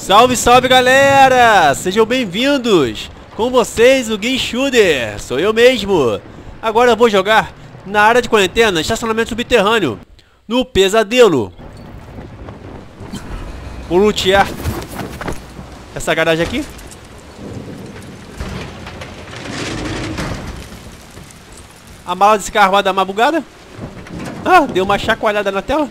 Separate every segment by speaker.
Speaker 1: Salve, salve galera! Sejam bem-vindos! Com vocês o Game Shooter, sou eu mesmo! Agora eu vou jogar na área de quarentena, estacionamento subterrâneo, no pesadelo. Vou lutear essa garagem aqui. A mala desse carro vai dar uma bugada. Ah, deu uma chacoalhada na tela.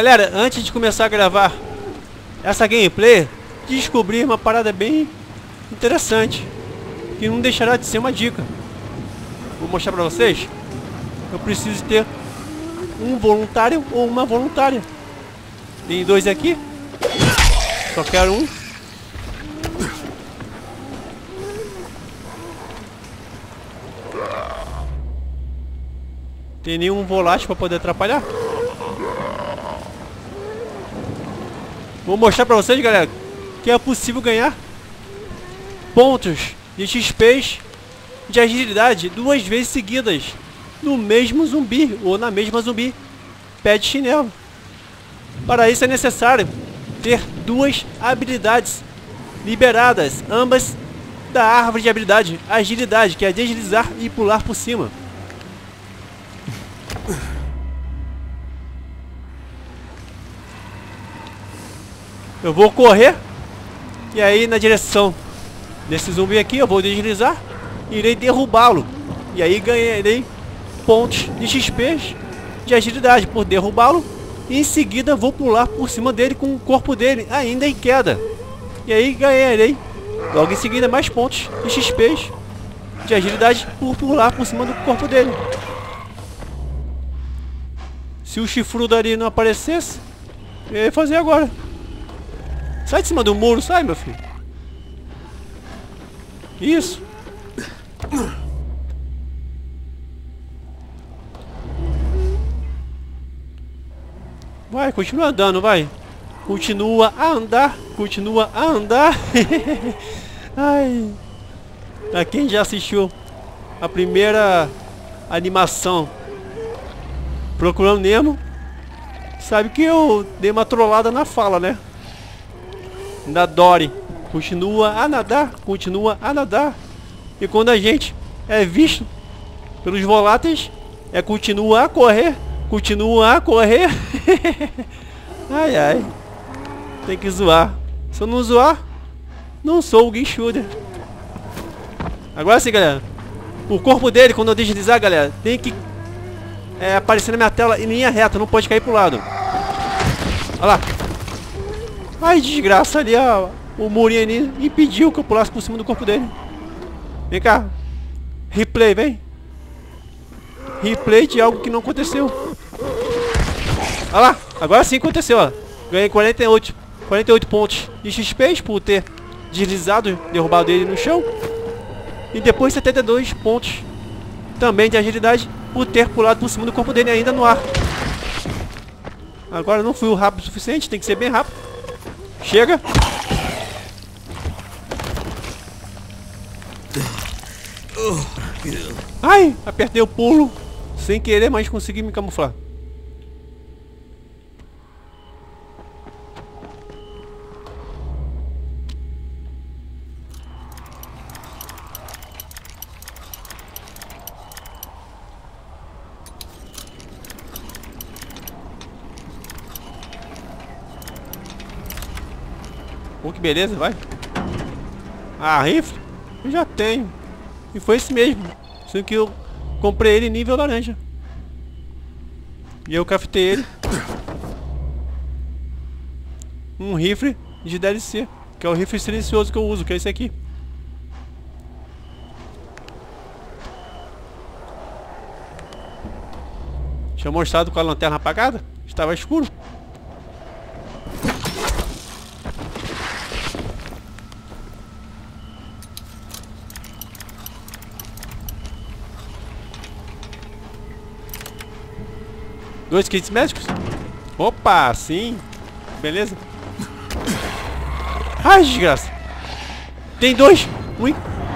Speaker 1: Galera, antes de começar a gravar essa gameplay, descobri uma parada bem interessante, que não deixará de ser uma dica. Vou mostrar pra vocês. Eu preciso ter um voluntário ou uma voluntária. Tem dois aqui. Só quero um. Tem nenhum volátil para poder atrapalhar? Vou mostrar pra vocês, galera, que é possível ganhar pontos de XP de agilidade duas vezes seguidas no mesmo zumbi ou na mesma zumbi pé de chinelo. Para isso é necessário ter duas habilidades liberadas, ambas da árvore de habilidade agilidade, que é deslizar e pular por cima. Eu vou correr. E aí na direção desse zumbi aqui eu vou deslizar. E irei derrubá-lo. E aí ganharei pontos de XP de agilidade por derrubá-lo. E em seguida vou pular por cima dele com o corpo dele ainda em queda. E aí ganharei logo em seguida mais pontos de XP de agilidade por pular por cima do corpo dele. Se o chifrudo ali não aparecesse, eu ia fazer agora. Sai de cima do muro, sai, meu filho. Isso. Vai, continua andando, vai. Continua a andar, continua a andar. Ai. Pra quem já assistiu a primeira animação Procurando Nemo, sabe que eu dei uma trollada na fala, né? Da Dory continua a nadar, continua a nadar. E quando a gente é visto pelos voláteis, é continua a correr, continua a correr. ai ai. Tem que zoar. Se eu não zoar, não sou o guinchuda. Agora sim, galera. O corpo dele, quando eu deslizar, galera, tem que é, aparecer na minha tela em linha reta, não pode cair pro lado. Olha lá. Ai, desgraça ali, ó. O murinho ali impediu que eu pulasse por cima do corpo dele. Vem cá. Replay, vem. Replay de algo que não aconteceu. Olha lá. Agora sim aconteceu, ó. Ganhei 48, 48 pontos de XP por ter deslizado, derrubado ele no chão. E depois 72 pontos também de agilidade por ter pulado por cima do corpo dele ainda no ar. Agora não fui rápido o suficiente, tem que ser bem rápido. Chega. Ai, apertei o pulo sem querer, mas consegui me camuflar. Pô, que beleza, vai. Ah, rifle? Eu já tenho. E foi esse mesmo. Sendo que eu comprei ele nível laranja. E eu craftei ele. Um rifle de DLC. Que é o rifle silencioso que eu uso, que é esse aqui. Tinha mostrado com a lanterna apagada. Estava escuro. Dois kits médicos? Opa, sim. Beleza? Ai, desgraça. Tem dois. Um,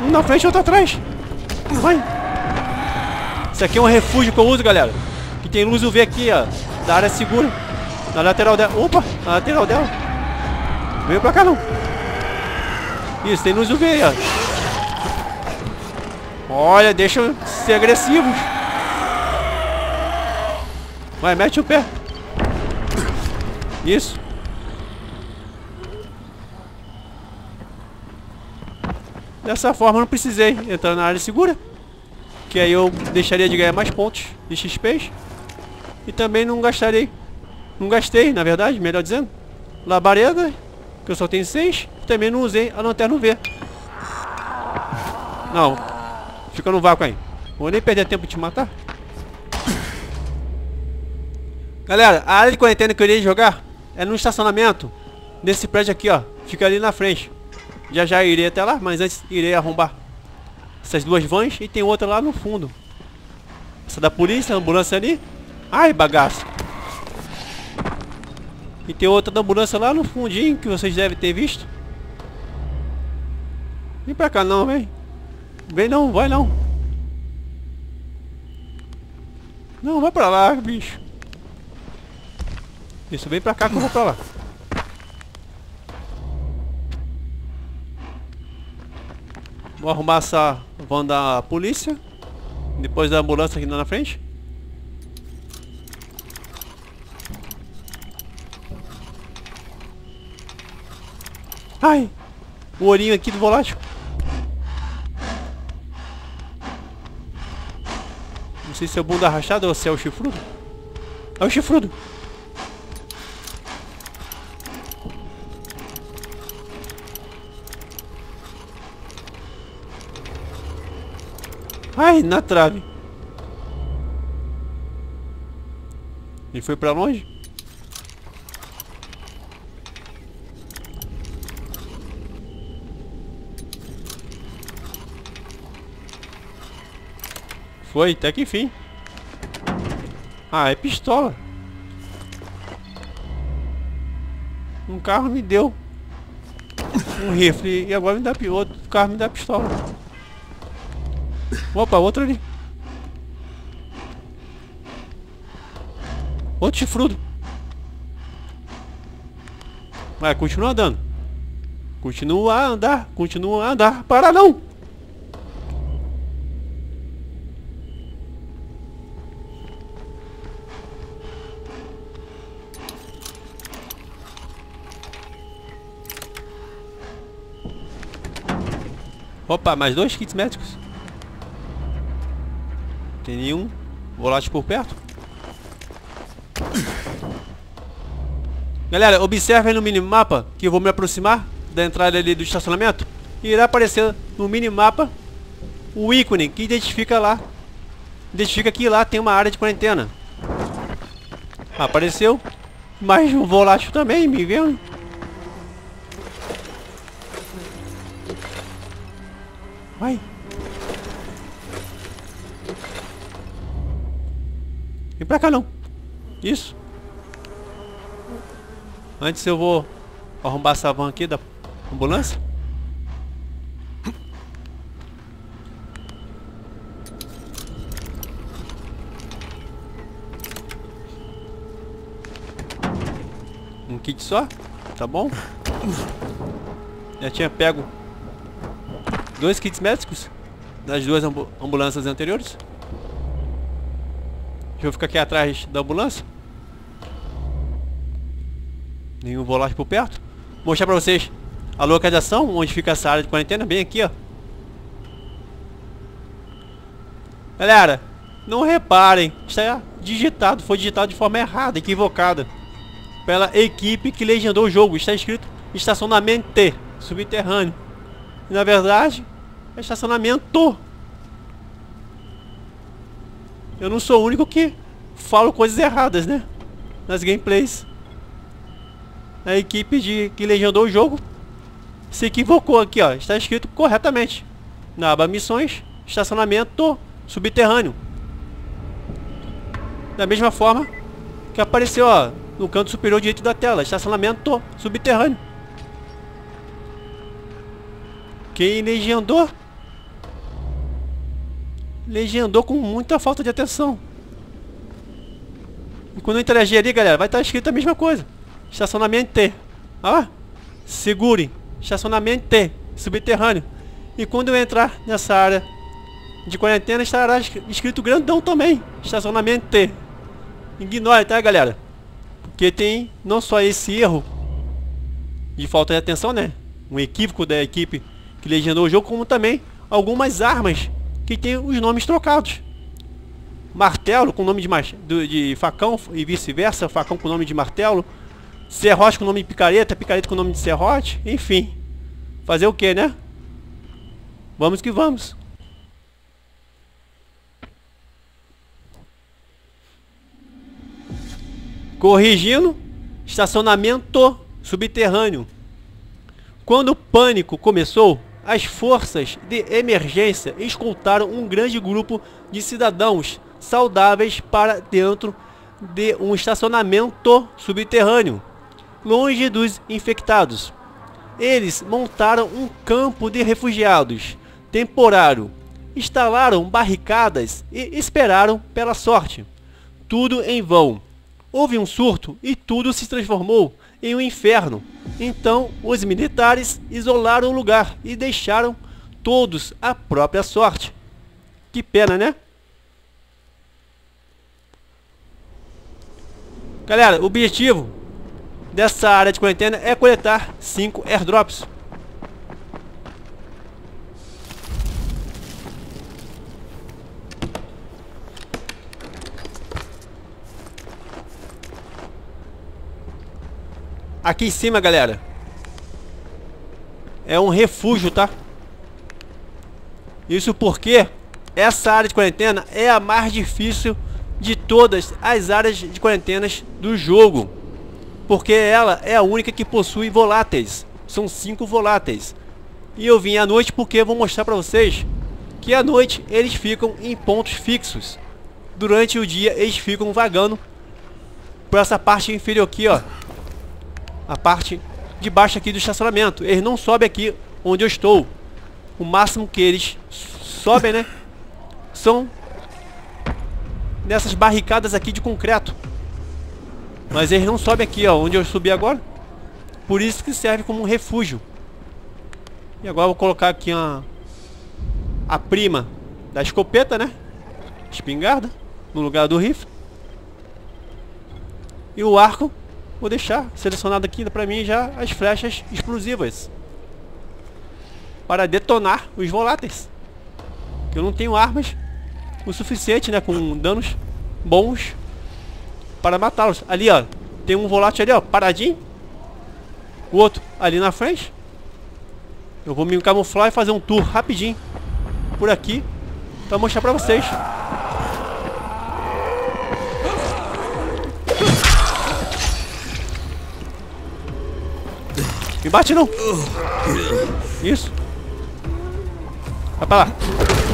Speaker 1: um na frente e outro atrás. Vai. Isso aqui é um refúgio que eu uso, galera. Que tem luz UV aqui, ó. Da área segura. Na lateral dela. Opa, na lateral dela. Veio pra cá não. Isso, tem luz UV aí, ó. Olha, deixa ser agressivos. Vai, mete o pé. Isso. Dessa forma eu não precisei entrar na área segura. Que aí eu deixaria de ganhar mais pontos de XP. E também não gastaria. Não gastei, na verdade, melhor dizendo. Labareda, que eu só tenho 6. Também não usei a lanterna V. Não. Fica no vácuo aí. Vou nem perder tempo de te matar. Galera, a área de quarentena que eu iria jogar é no estacionamento. Nesse prédio aqui, ó. Fica ali na frente. Já já irei até lá, mas antes irei arrombar essas duas vans e tem outra lá no fundo. Essa da polícia, ambulância ali. Ai, bagaço. E tem outra da ambulância lá no fundinho que vocês devem ter visto. Vem pra cá não, vem. Vem não, vai não. Não, vai pra lá, bicho. Isso, vem pra cá que eu vou pra lá. Vou arrumar essa van da polícia. Depois da ambulância aqui na frente. Ai! O olhinho aqui do volátil. Não sei se é o bunda rachada ou se é o chifrudo. É o chifrudo. Ai, na trave. Ele foi pra longe? Foi, até que enfim. Ah, é pistola. Um carro me deu um rifle e agora me dá outro carro me dá pistola. Opa, outro ali. Outro chifrudo. Vai, continua andando. Continua a andar, continua a andar. Para não! Opa, mais dois kits médicos. Tem nenhum volátil por perto? Galera, observem no minimapa que eu vou me aproximar da entrada ali do estacionamento e irá aparecer no minimapa o ícone que identifica lá. Identifica que lá tem uma área de quarentena. Apareceu. Mais um volátil também, me vendo? Vem pra cá não. Isso. Antes eu vou arrombar essa van aqui da ambulância. Um kit só? Tá bom? Já tinha pego dois kits médicos das duas ambulâncias anteriores. Eu ficar aqui atrás da ambulância. Nenhum volátil por perto. Vou mostrar pra vocês a localização onde fica essa área de quarentena. Bem aqui, ó. Galera, não reparem. Está digitado, foi digitado de forma errada, equivocada. Pela equipe que legendou o jogo. Está escrito estacionamento subterrâneo. E, na verdade, é estacionamento eu não sou o único que falo coisas erradas, né? Nas gameplays. A equipe de que legendou o jogo se equivocou aqui, ó. Está escrito corretamente. Na aba missões, estacionamento subterrâneo. Da mesma forma que apareceu, ó, no canto superior direito da tela. Estacionamento subterrâneo. Quem legendou? Legendou com muita falta de atenção. E quando eu interagir ali, galera, vai estar escrito a mesma coisa. Estacionamento T. Ó. Segure. Estacionamento T. Subterrâneo. E quando eu entrar nessa área de quarentena, estará escrito grandão também. Estacionamento T. Ignore, tá, galera? Porque tem não só esse erro de falta de atenção, né? Um equívoco da equipe que legendou o jogo, como também algumas armas que tem os nomes trocados. Martelo com nome de, de facão e vice-versa, facão com nome de martelo. Serrote com nome de picareta, picareta com nome de serrote, enfim. Fazer o que, né? Vamos que vamos. Corrigindo, estacionamento subterrâneo. Quando o pânico começou, as forças de emergência escoltaram um grande grupo de cidadãos saudáveis para dentro de um estacionamento subterrâneo, longe dos infectados. Eles montaram um campo de refugiados temporário, instalaram barricadas e esperaram pela sorte. Tudo em vão. Houve um surto e tudo se transformou em um inferno. Então os militares isolaram o lugar e deixaram todos à própria sorte. Que pena, né? Galera, o objetivo dessa área de quarentena é coletar 5 airdrops. Aqui em cima, galera. É um refúgio, tá? Isso porque essa área de quarentena é a mais difícil de todas as áreas de quarentenas do jogo. Porque ela é a única que possui voláteis. São cinco voláteis. E eu vim à noite porque vou mostrar para vocês que à noite eles ficam em pontos fixos. Durante o dia eles ficam vagando por essa parte inferior aqui, ó a parte de baixo aqui do estacionamento. Eles não sobem aqui onde eu estou. O máximo que eles sobem, né? São nessas barricadas aqui de concreto. Mas eles não sobem aqui, ó, onde eu subi agora. Por isso que serve como um refúgio. E agora vou colocar aqui a, a prima da escopeta, né? Espingarda, no lugar do rifle. E o arco Vou deixar selecionado aqui para mim já as flechas explosivas. Para detonar os voláteis. Eu não tenho armas o suficiente, né? Com danos bons para matá-los. Ali, ó. Tem um volátil ali, ó. Paradinho. O outro ali na frente. Eu vou me camuflar e fazer um tour rapidinho por aqui para mostrar para vocês. Me bate não. Isso. Vai pra lá.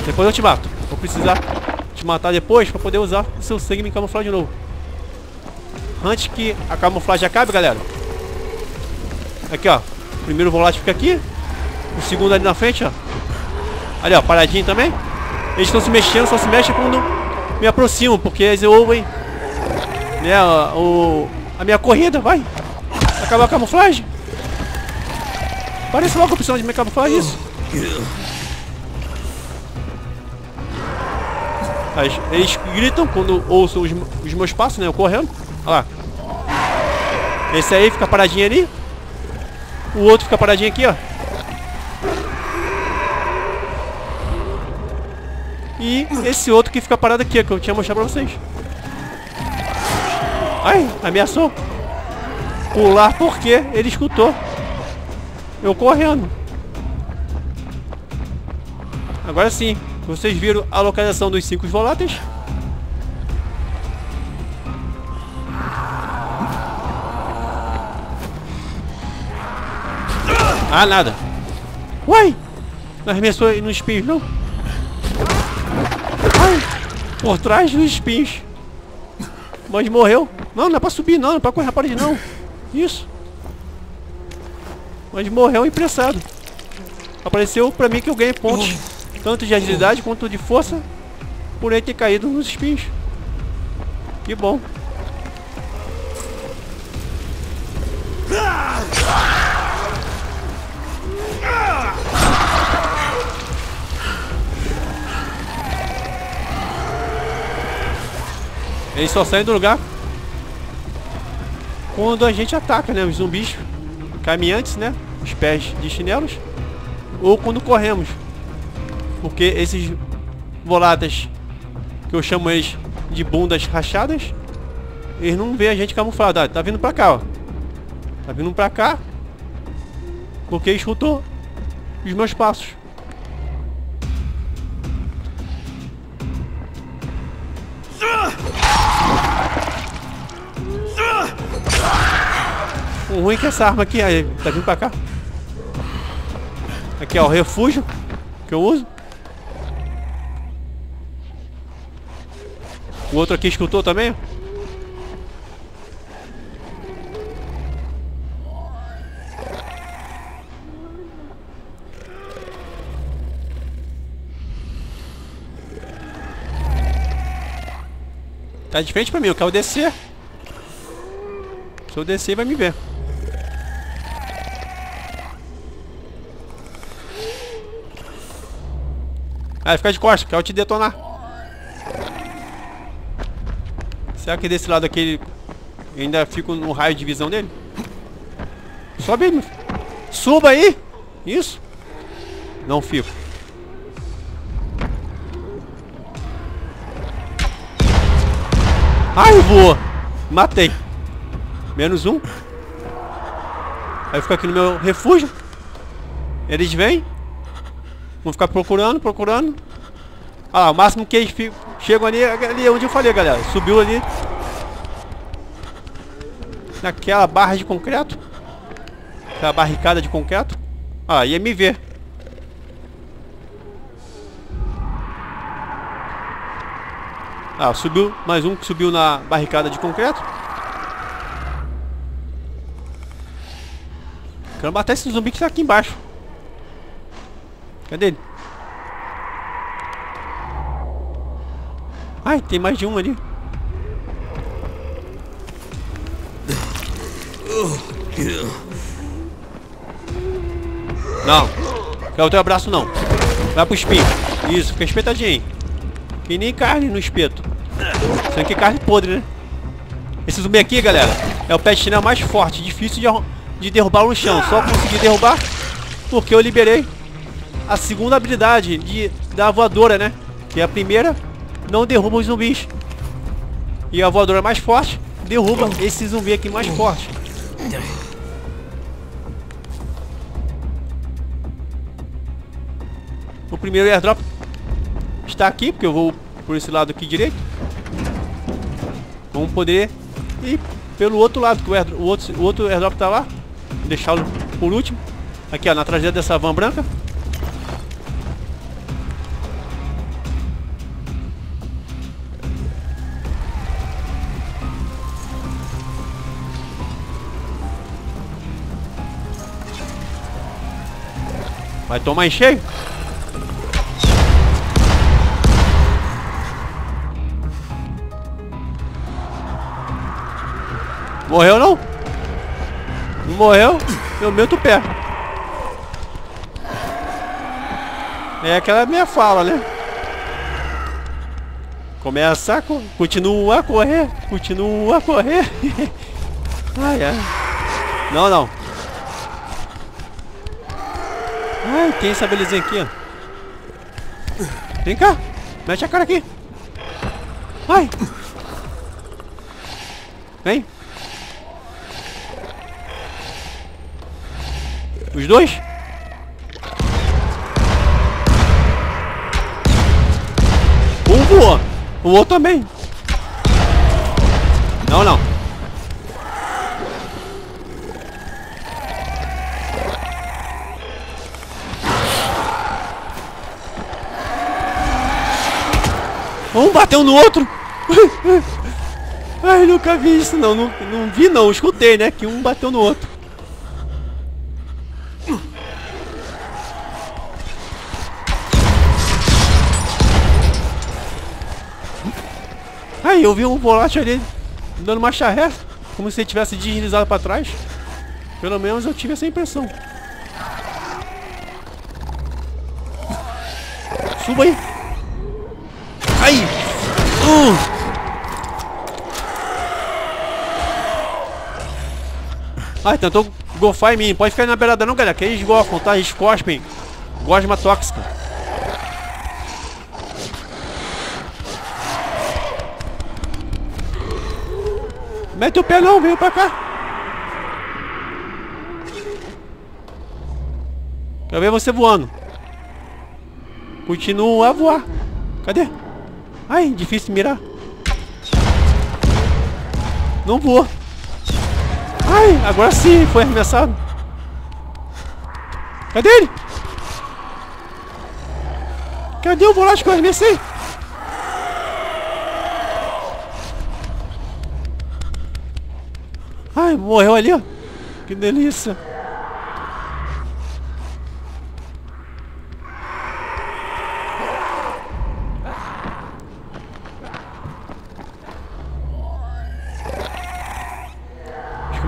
Speaker 1: Depois eu te mato. Vou precisar te matar depois pra poder usar o seu sangue e me camuflar de novo. Antes que a camuflagem acabe, galera. Aqui, ó. O primeiro volátil fica aqui. O segundo ali na frente, ó. Ali, ó. Paradinho também. Eles estão se mexendo, só se mexem quando me aproximo. Porque eles ouvem né, o, a minha corrida. Vai. Acabou a camuflagem. Parece logo a opção de me camuflar isso. eles gritam quando ouçam os, os meus passos, né? Eu correndo. Olha lá. Esse aí fica paradinho ali. O outro fica paradinho aqui, ó. E esse outro que fica parado aqui, que eu tinha mostrado pra vocês. Ai, ameaçou. Pular porque ele escutou. Eu correndo. Agora sim. Vocês viram a localização dos cinco voláteis? Ah, nada. Uai! Não arremessou nos espinhos, não? Ai! Por trás dos espinhos. Mas morreu. Não, não é pra subir não, não é pra correr a parede não. Isso. Mas morreu impressado. Apareceu pra mim que eu ganhei pontos. Tanto de agilidade quanto de força. Por ele ter caído nos espinhos. Que bom. Eles só saem do lugar quando a gente ataca, né? Os zumbis caminhantes, né? Os pés de chinelos. Ou quando corremos. Porque esses volatas, que eu chamo eles de bundas rachadas, eles não vê a gente camuflado. Ah, tá vindo pra cá, ó. Tá vindo pra cá. Porque escutou os meus passos. O ruim é que essa arma aqui, aí, tá vindo pra cá. Aqui ó, o refúgio que eu uso. O outro aqui escutou também? Tá de frente pra mim, eu quero descer. Se eu descer, vai me ver. Vai ficar de costas, quero te detonar. Será que desse lado aqui ainda fico no raio de visão dele? Sobe aí, Suba aí! Isso! Não fico. Ai, voou! Matei. Menos um. Aí fica aqui no meu refúgio. Eles vêm. Vamos ficar procurando, procurando. Ah, o máximo que eles chegam ali, ali onde eu falei, galera. Subiu ali. Naquela barra de concreto. Aquela barricada de concreto. Ah, ia me ver. Ah, subiu. Mais um que subiu na barricada de concreto. Quero matar esse zumbi que tá aqui embaixo. Cadê ele? Ai, tem mais de um ali. Não. Quer o teu abraço não. Vai pro espinho. Isso, fica espetadinho. Que nem carne no espeto. Isso aqui é carne podre, né? Esse zumbi aqui, galera, é o pet chinelo mais forte. Difícil de, de derrubar no chão. Só consegui derrubar porque eu liberei a segunda habilidade de, da voadora, né? Que é a primeira não derruba os zumbis. E a voadora mais forte derruba esse zumbi aqui mais forte. O primeiro airdrop está aqui, porque eu vou por esse lado aqui direito. Vamos poder ir pelo outro lado, que o, airdrop, o, outro, o outro airdrop está lá. Vou deixá-lo por último. Aqui, ó, na trajetória dessa van branca. Vai tomar em cheio? Morreu não? Não morreu? Eu meto o pé. É aquela minha fala, né? Começa a co continua a correr, continua a correr. ai, ai. Não, não. Ai, tem essa belezinha aqui, ó. Vem cá. Mete a cara aqui. Vai. Vem. Os dois? Um voou. O outro também. Não, não. Um bateu no outro. Ai, nunca vi isso não. não. Não vi não, escutei, né? Que um bateu no outro. Aí eu vi um volátil ali dando uma charré, como se ele tivesse deslizado para trás. Pelo menos eu tive essa impressão. Suba aí. Aí. Uh. Ai, tentou gofar em mim. Pode ficar na beirada não, galera. Que eles gofam, tá? Eles cospem. Gosma tóxica. Mete o pé não, vem pra cá. Quero ver você voando. Continua a voar. Cadê? Ai, difícil mirar. Não voa. Ai, agora sim foi arremessado. Cadê ele? Cadê o volante que eu arremessei? Ai, morreu ali, ó. Que delícia.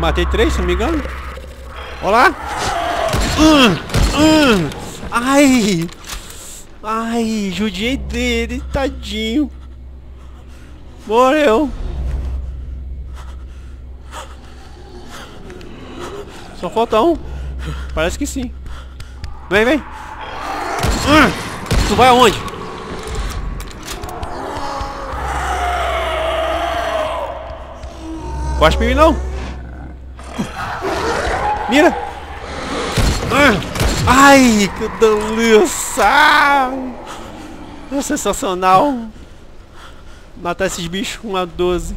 Speaker 1: Matei três, se não me engano. Olá. Uh, uh. Ai. Ai, judiei dele, tadinho. Morreu. Só falta um. Parece que sim. Vem, vem. Uh, tu vai aonde? Cospe em mim não. Mira. Uh, ai, que delícia. É sensacional. Matar esses bichos com a 12.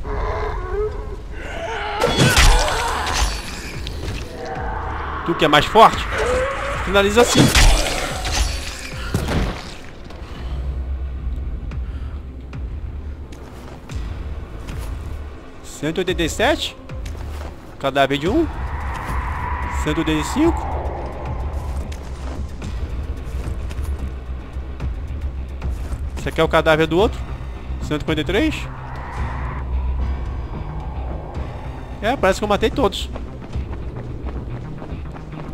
Speaker 1: Tu que é mais forte, finaliza assim. Cento oitenta e sete. Cadáver de um. E cinco. Esse aqui é o cadáver do outro. Cento e e três. É, parece que eu matei todos.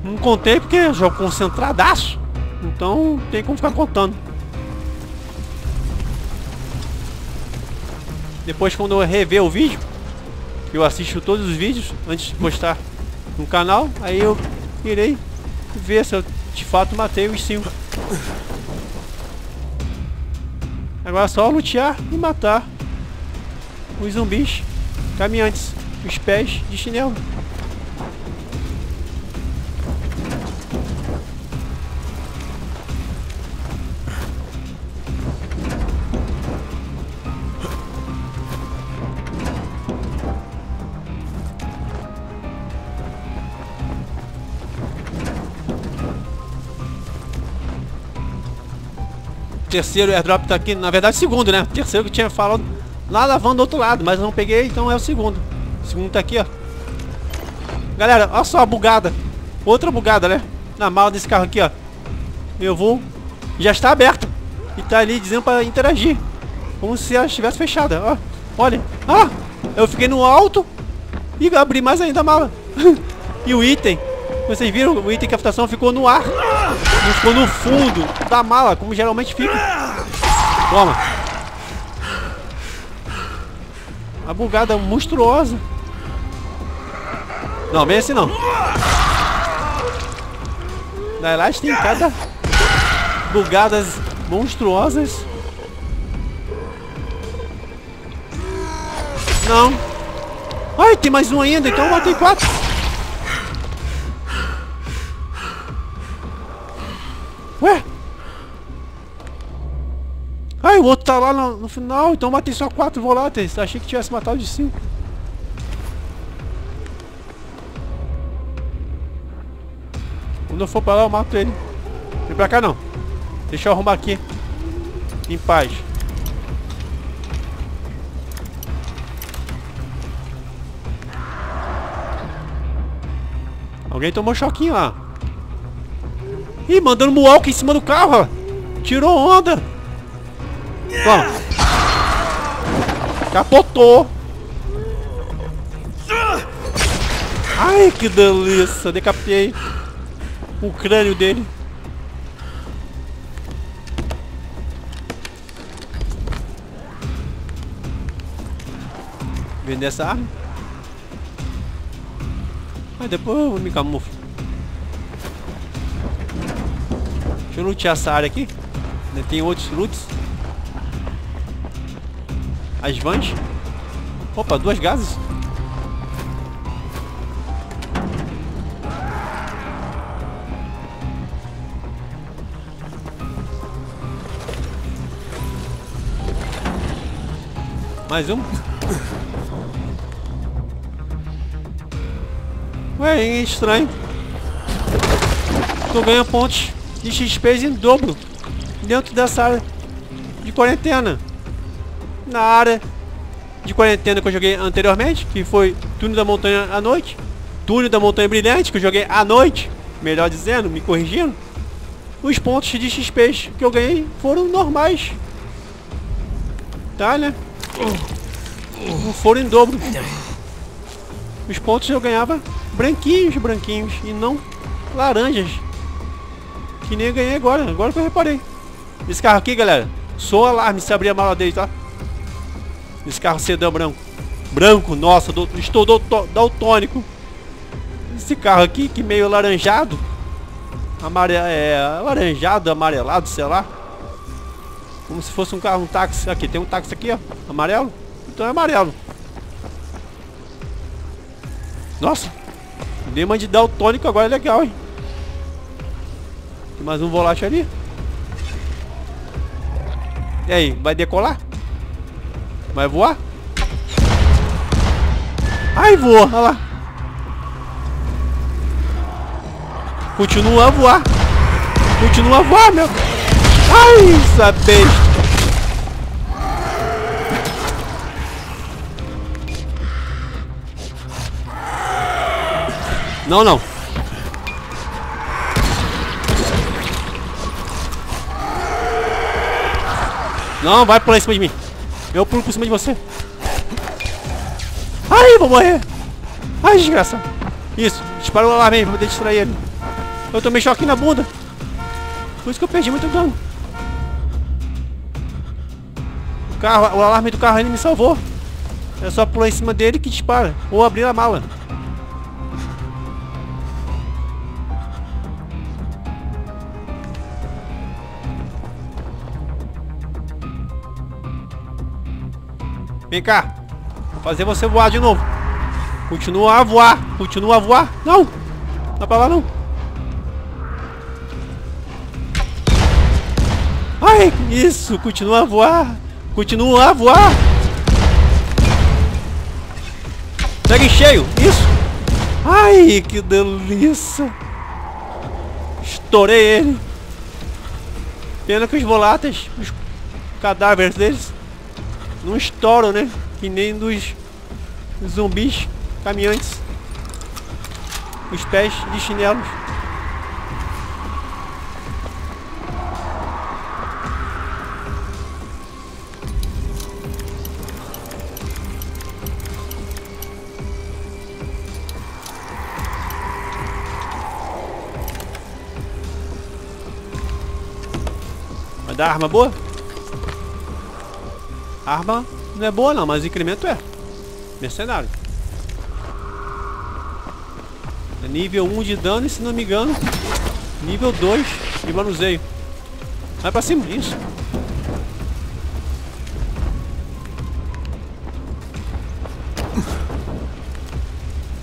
Speaker 1: Não contei porque é jogo concentradaço. Então tem como ficar contando. Depois quando eu rever o vídeo, eu assisto todos os vídeos antes de postar no canal, aí eu irei ver se eu de fato matei os 5. Agora é só lutear e matar os zumbis caminhantes, os pés de chinelo. Terceiro airdrop tá aqui, na verdade segundo, né? terceiro que tinha falado lá lavando do outro lado, mas não peguei, então é o segundo. O segundo tá aqui, ó. Galera, olha só a bugada. Outra bugada, né? Na mala desse carro aqui, ó. Eu vou... Já está aberto. E tá ali dizendo para interagir. Como se ela estivesse fechada, ó. Olha. Ah! Eu fiquei no alto e abri mais ainda a mala. e o item. Vocês viram? O item de captação ficou no ar. Ficou no fundo da mala, como geralmente fica. Toma. A bugada monstruosa. Não, vem assim não. Na Elast tem cada bugadas monstruosas. Não. Ai, tem mais um ainda, então eu matei quatro. tá lá no, no final, então matei só quatro voláteis. Achei que tivesse matado de cinco. Quando eu for pra lá, eu mato ele. Vem pra cá, não. Deixa eu arrumar aqui. Em paz. Alguém tomou choquinho lá. Ih, mandando mualca em cima do carro, ó. Tirou onda. Ó. Capotou. Ai, que delícia. Decapitei o crânio dele. Vender essa arma. Mas depois eu me camuflo. Deixa eu lutear essa área aqui. Tem outros loots. As vans. Opa, duas gases. Mais um. Ué, é estranho. Tu ganha pontos de XP em dobro dentro dessa área de quarentena. Na área de quarentena que eu joguei anteriormente, que foi Túnel da Montanha à noite. Túnel da Montanha Brilhante, que eu joguei à noite, melhor dizendo, me corrigindo. Os pontos de XP que eu ganhei foram normais. Tá, né? Não foram em dobro. Os pontos eu ganhava branquinhos, branquinhos e não laranjas. Que nem eu ganhei agora, agora que eu reparei. Esse carro aqui, galera, sou alarme se abrir a mala dele, tá? Esse carro sedã branco. Branco, nossa, do, estou daltônico. Esse carro aqui, que meio laranjado. Amare é, laranjado, amarelado, sei lá. Como se fosse um carro, um táxi. Aqui, tem um táxi aqui, ó. Amarelo. Então é amarelo. Nossa, Lima de daltônico agora é legal, hein? Tem mais um volátil ali. E aí, vai decolar? Vai voar? Ai, voa, olha lá. Continua a voar. Continua a voar, meu. Ai, essa besta. Não, não. Não, vai pular em cima de mim. Eu pulo por cima de você. Ai, vou morrer. Ai, desgraça. Isso, dispara o alarme aí pra poder distrair ele. Eu tomei choque na bunda. Por isso que eu perdi muito dano. O carro, o alarme do carro ainda me salvou. É só pular em cima dele que dispara. Ou abrir a mala. Vem cá. Fazer você voar de novo. Continua a voar. Continua a voar. Não. Não dá pra lá não. Ai, isso. Continua a voar. Continua a voar. Segue cheio. Isso. Ai, que delícia. Estourei ele. Pena que os voláteis, os cadáveres deles, não estouram, né? Que nem dos zumbis caminhantes. Os pés de chinelos. Vai dar arma boa? Arma não é boa não, mas incremento é. Mercenário. É nível 1 de dano e se não me engano, nível 2 de manuseio. Vai pra cima, isso.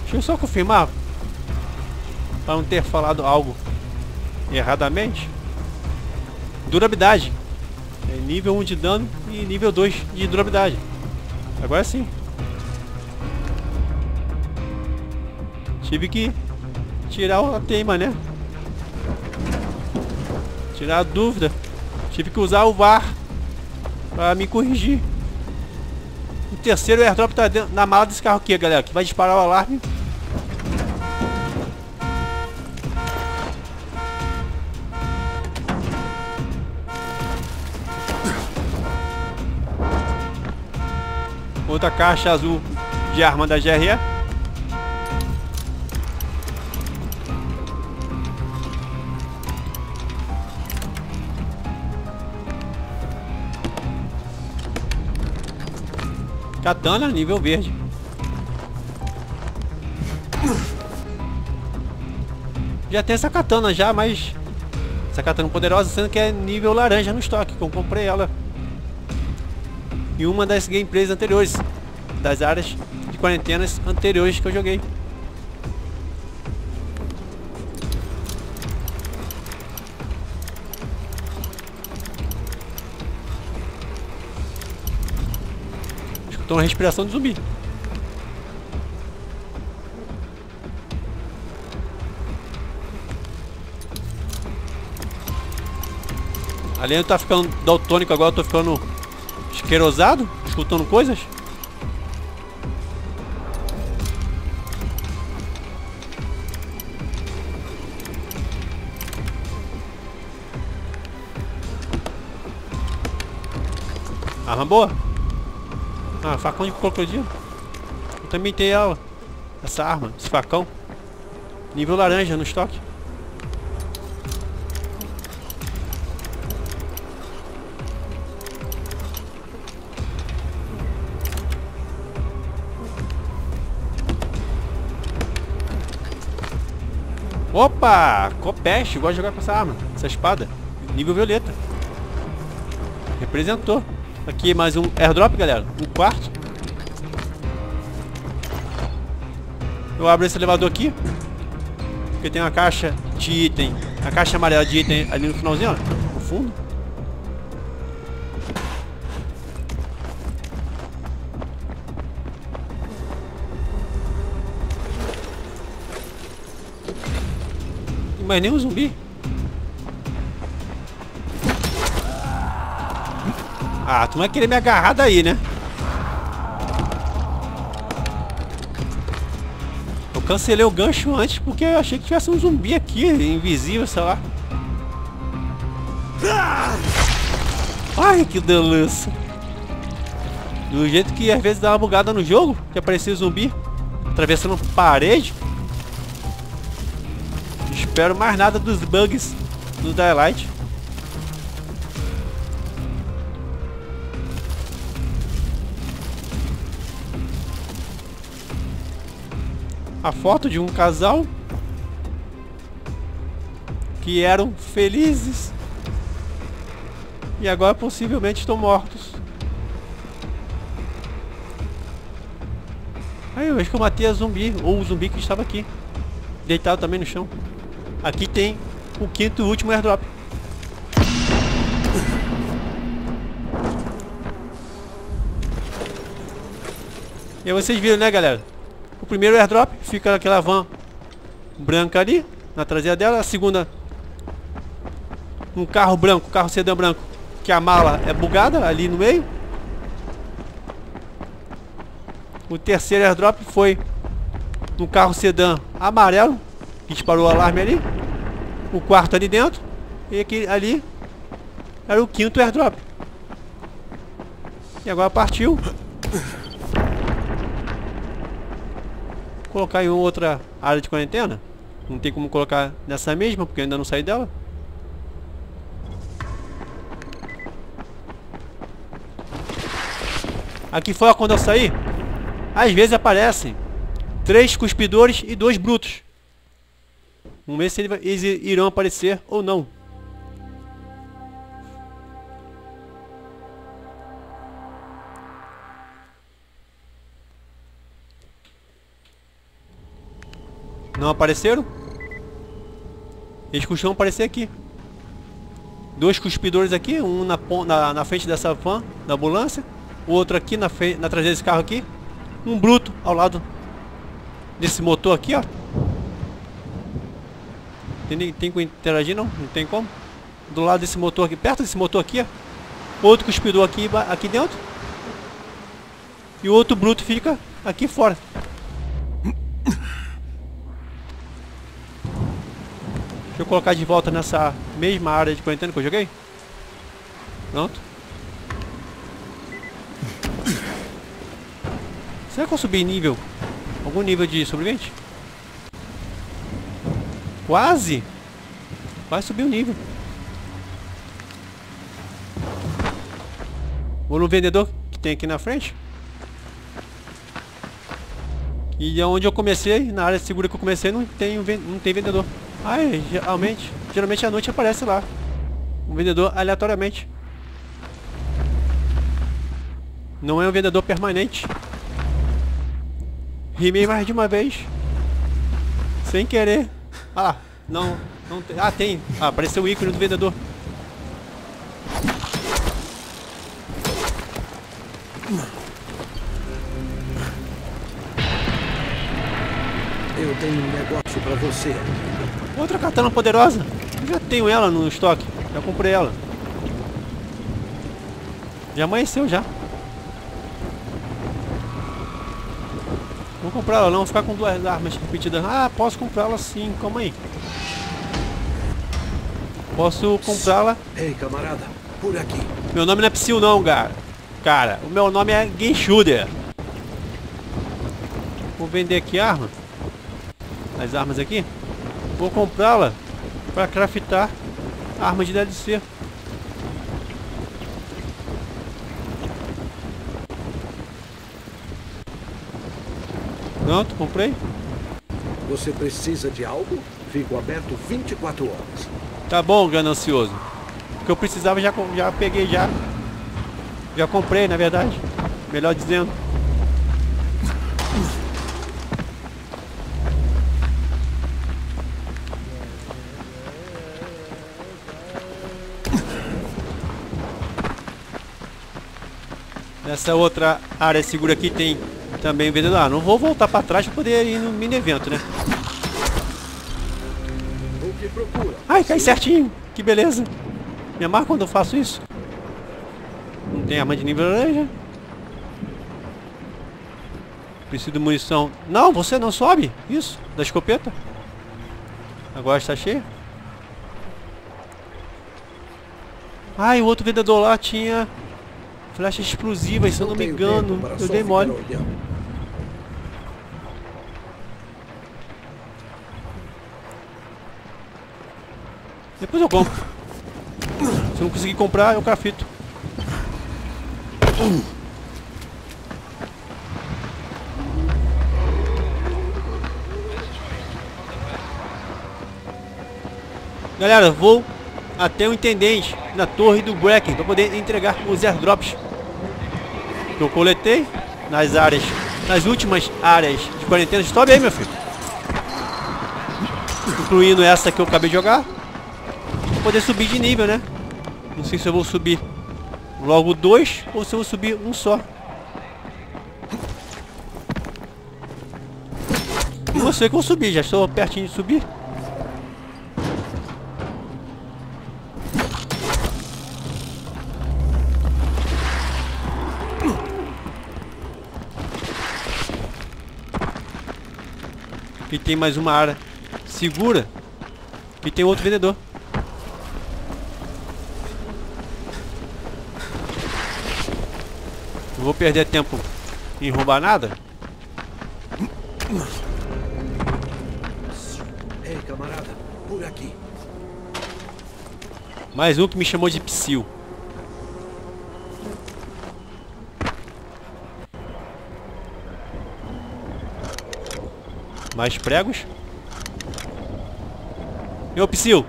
Speaker 1: Deixa eu só confirmar. Para não ter falado algo erradamente. Durabilidade. É nível 1 de dano e nível 2 de durabilidade. Agora sim. Tive que tirar a teima, né? Tirar a dúvida. Tive que usar o VAR para me corrigir. O terceiro airdrop tá na mala desse carro aqui, galera, que vai disparar o alarme. Outra caixa azul de arma da GRE. Katana nível verde. Já tem essa katana já, mas... Essa katana poderosa, sendo que é nível laranja no estoque, que eu comprei ela. Em uma das gameplays anteriores. Das áreas de quarentenas anteriores que eu joguei. Escutou uma respiração de zumbi. Além de estar tá ficando daltônico agora, eu tô ficando esquerosado, escutando coisas. Arma boa. Ah, facão de crocodilo. Eu também tenho ela. Essa arma, esse facão. Nível laranja no estoque. Opa! Copeste, gosto de jogar com essa arma, essa espada. Nível violeta. Representou. Aqui mais um airdrop, galera. Um quarto. Eu abro esse elevador aqui. Porque tem uma caixa de item. A caixa amarela de item ali no finalzinho, ó. No fundo. Mais nenhum zumbi. Ah, tu vai querer me agarrar daí, né? Eu cancelei o gancho antes porque eu achei que tivesse um zumbi aqui, invisível, sei lá. Ai, que delícia. Do jeito que às vezes dá uma bugada no jogo, que aparecia zumbi atravessando parede. Espero mais nada dos bugs do Daylight. A foto de um casal que eram felizes e agora possivelmente estão mortos. Aí eu acho que eu matei a zumbi, ou o zumbi que estava aqui, deitado também no chão. Aqui tem o quinto e último airdrop. E vocês viram, né, galera? O primeiro airdrop fica naquela van branca ali, na traseira dela. A segunda, um carro branco, carro sedã branco, que a mala é bugada ali no meio. O terceiro airdrop foi no carro sedã amarelo, que disparou o alarme ali. O quarto ali dentro. E aqui, ali era o quinto airdrop. E agora partiu. Vou colocar em outra área de quarentena. Não tem como colocar nessa mesma, porque eu ainda não saí dela. Aqui fora quando eu sair, às vezes aparecem três cuspidores e dois brutos. Vamos ver se eles irão aparecer ou não. Não apareceram? Eles costumam aparecer aqui. Dois cuspidores aqui, um na, na, na frente dessa van, da ambulância. O outro aqui na, na traseira desse carro aqui. Um bruto ao lado desse motor aqui, ó. Tem, tem como interagir não? Não tem como? Do lado desse motor aqui, perto desse motor aqui, ó. Outro cuspidor aqui, aqui dentro. E o outro bruto fica aqui fora. Deixa eu colocar de volta nessa mesma área de quarentena que eu joguei. Pronto. Será que eu subi nível? Algum nível de sobrevivente? Quase! Quase subiu o nível. Vou no vendedor que tem aqui na frente. E onde eu comecei, na área segura que eu comecei, não tem, não tem vendedor. Ai, geralmente, geralmente à noite aparece lá. Um vendedor aleatoriamente. Não é um vendedor permanente. Rimei mais de uma vez. Sem querer. Ah, não, não tem. Ah, tem. Ah, apareceu o ícone do vendedor.
Speaker 2: Eu tenho um negócio pra você.
Speaker 1: Outra katana poderosa. Eu já tenho ela no estoque. Já comprei ela. Já amanheceu já. Vou comprar ela não, vou ficar com duas armas repetidas. Ah, posso comprá-la sim, calma aí. Posso comprá-la.
Speaker 2: Ei, camarada, por aqui.
Speaker 1: Meu nome não é Psyu não, cara. Cara, o meu nome é Genshuder. Vou vender aqui a arma as armas aqui. Vou comprá-la para craftar armas de DLC. Pronto, comprei.
Speaker 2: Você precisa de algo? Fico aberto 24 horas.
Speaker 1: Tá bom, ganancioso. O que eu precisava já, já peguei já. Já comprei, na verdade. Melhor dizendo. Nessa outra área segura aqui tem também vendedor. Ah, não vou voltar para trás para poder ir no mini evento, né? Ai, cai certinho. Que beleza. Me amarra quando eu faço isso. Não tem arma de nível laranja. Preciso de munição. Não, você não sobe. Isso, da escopeta. Agora está cheio. Ai, o outro vendedor lá tinha Flecha explosiva, se eu não me engano. Eu dei mole. Depois eu compro. Se eu não conseguir comprar, eu crafito. Galera, vou até o intendente na torre do Brecken para poder entregar os airdrops que eu coletei nas áreas, nas últimas áreas de quarentena. Sobe aí, meu filho. Incluindo essa que eu acabei de jogar. Pra poder subir de nível, né? Não sei se eu vou subir logo dois ou se eu vou subir um só. E você que eu vou subir, já estou pertinho de subir. Tem mais uma área segura e tem outro vendedor. Não vou perder tempo em roubar nada.
Speaker 2: Ei, camarada, por aqui.
Speaker 1: Mais um que me chamou de psil. Mais pregos. Ô Psyu.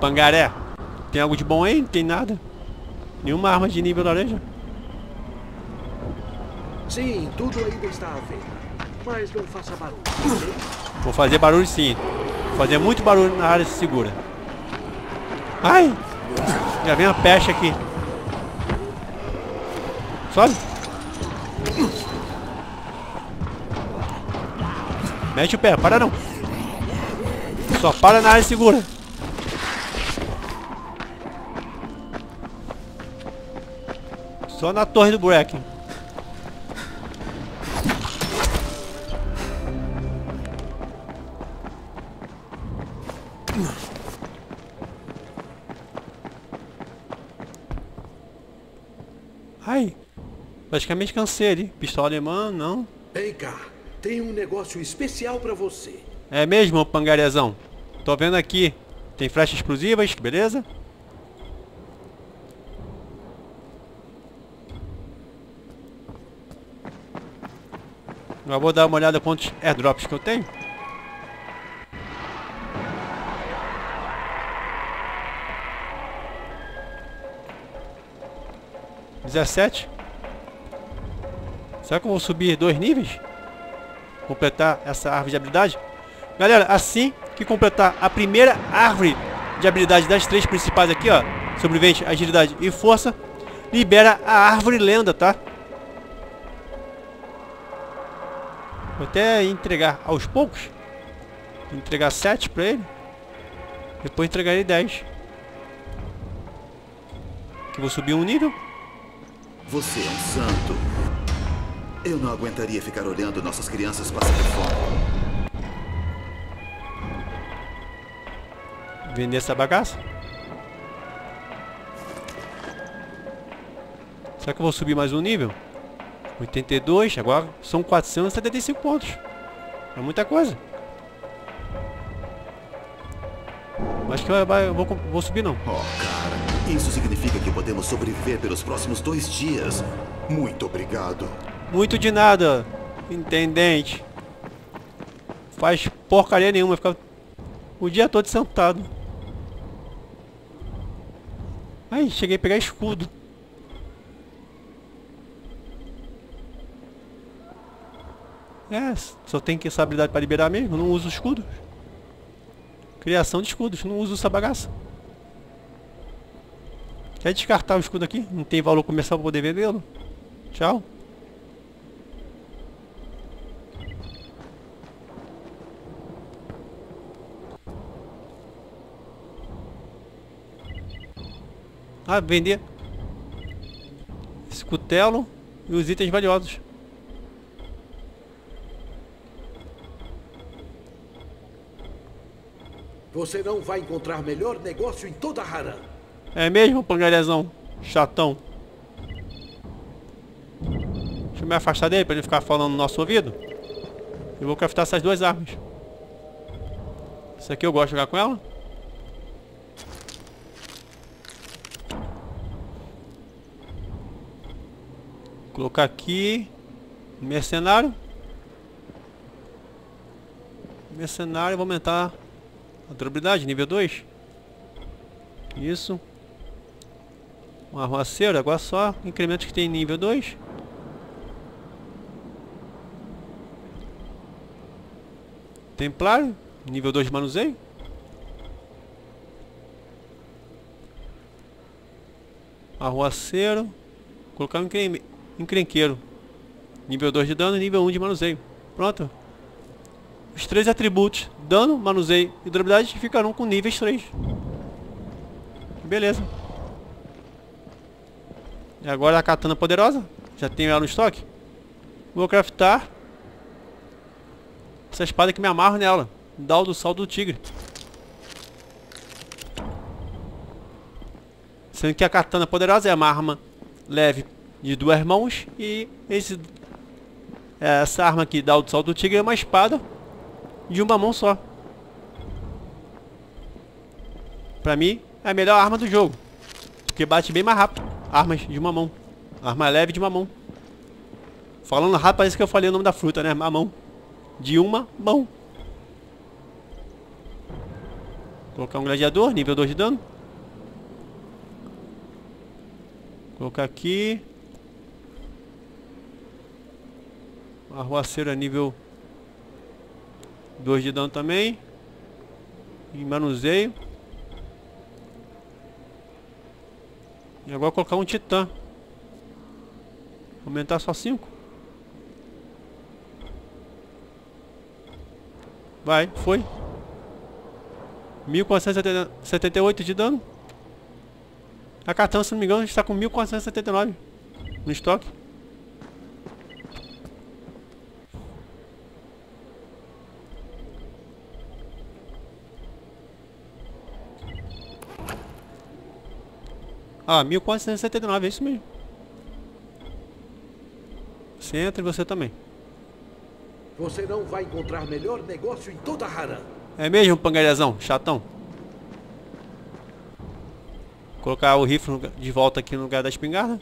Speaker 1: Pangaré. Tem algo de bom aí? Não tem nada. Nenhuma arma de nível laranja?
Speaker 2: Sim, tudo ainda está à venda. Mas não faça barulho.
Speaker 1: Vou fazer barulho sim. Vou fazer muito barulho na área segura. Ai! Já vem a peste aqui. Sobe. Mete o pé, para não. Só para na área segura. Só na torre do break. Ai. Praticamente cansei ali. Pistola alemã, não.
Speaker 2: Cá, tem um negócio especial pra você.
Speaker 1: É mesmo, pangarezão? Tô vendo aqui. Tem flechas explosivas, beleza? Agora vou dar uma olhada quantos airdrops que eu tenho. Dezessete. Será que eu vou subir dois níveis? Completar essa árvore de habilidade? Galera, assim que completar a primeira árvore de habilidade das três principais aqui, ó. Sobrevivente, agilidade e força. Libera a árvore lenda, tá? Vou até entregar aos poucos. Vou entregar 7 pra ele. Depois entregarei 10. Que vou subir um nível.
Speaker 3: Você é um santo. Eu não aguentaria ficar olhando nossas crianças passando fome.
Speaker 1: Vender essa bagaça. Será que eu vou subir mais um nível? 82, agora são 475 pontos. É muita coisa. Acho que eu, eu vou, vou subir não.
Speaker 3: Oh, cara, isso significa que podemos sobreviver pelos próximos dois dias. Muito obrigado.
Speaker 1: Muito de nada, intendente. Faz porcaria nenhuma, ficar o dia todo sentado. Aí, cheguei a pegar escudo. É, só tem que essa habilidade para liberar mesmo, não uso escudos. Criação de escudos, não uso essa bagaça. Quer descartar o escudo aqui? Não tem valor comercial para poder vendê-lo? Tchau. Ah, vender esse cutelo e os itens valiosos.
Speaker 2: Você não vai encontrar melhor negócio em toda Haran.
Speaker 1: É mesmo, pangarezão? Chatão. Deixa eu me afastar dele pra ele ficar falando no nosso ouvido. Eu vou craftar essas duas armas. Isso aqui eu gosto de jogar com ela. Colocar aqui. Mercenário. Mercenário, vou aumentar a durabilidade, nível 2. Isso. Um arruaceiro, agora só incrementos que tem nível 2. Templário, nível 2 de manuseio. Arruaceiro. Colocar um encrenqueiro. Nível 2 de dano e nível 1 de manuseio. Pronto. Os três atributos, dano, manuseio e durabilidade, ficarão com níveis 3. Beleza. E agora a katana poderosa. Já tenho ela no estoque. Vou craftar essa espada que me amarro nela. O do salto do tigre. Sendo que a katana poderosa é uma arma leve de duas mãos. E esse, essa arma aqui, dá o salto do tigre, é uma espada de uma mão só. Pra mim, é a melhor arma do jogo. Porque bate bem mais rápido. Armas de uma mão. Arma leve de uma mão. Falando rápido, parece que eu falei o nome da fruta, né? Mamão. De uma mão. Colocar um gladiador, nível 2 de dano. Colocar aqui. Arruaceiro é nível 2 de dano também. E manuseio. E agora colocar um titã. Aumentar só 5. Vai, foi. 1478 de dano. A katana, se não me engano, está com 1479 no estoque. Ah, 1479, é isso mesmo. Você entra e você também.
Speaker 2: Você não vai encontrar melhor negócio em toda Haran.
Speaker 1: É mesmo, pangarezão? Chatão. Colocar o rifle de volta aqui no lugar da espingarda.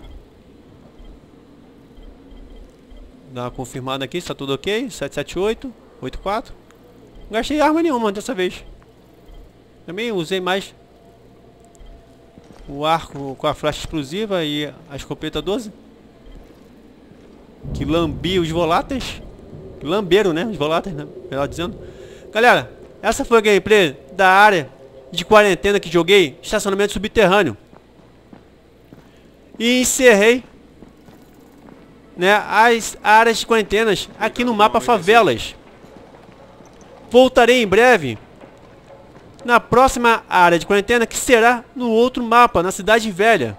Speaker 1: Dá uma confirmada aqui, se tá tudo ok. 778, 84. Não gastei arma nenhuma dessa vez. Também usei mais o arco com a flecha explosiva e a escopeta 12. Que lambia os voláteis. Que lamberam, né? Os voláteis, né? Melhor dizendo. Galera, essa foi a gameplay da área de quarentena que joguei. Estacionamento subterrâneo. E encerrei né, as áreas de quarentenas aqui no mapa favelas. Voltarei em breve na próxima área de quarentena que será no outro mapa, na cidade velha.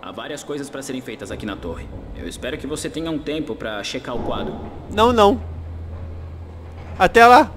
Speaker 4: Há várias coisas para serem feitas aqui na torre. Eu espero que você tenha um tempo para checar o quadro.
Speaker 1: Não, não. Até lá.